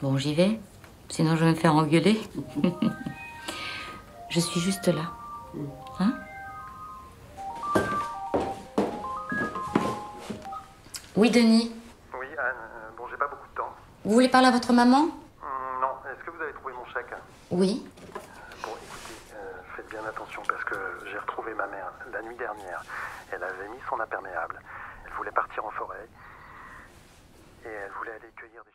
Bon, j'y vais. Sinon, je vais me faire engueuler. je suis juste là. Hein? Oui, Denis. Oui, Anne, euh, bon, j'ai pas beaucoup de temps. Vous voulez parler à votre maman? Hmm, non, est-ce que vous avez trouvé mon chèque? Oui. Euh, bon, écoutez, euh, faites bien attention parce que j'ai retrouvé ma mère la nuit dernière. Elle avait mis son imperméable. Elle voulait partir en forêt. Et elle voulait aller cueillir des...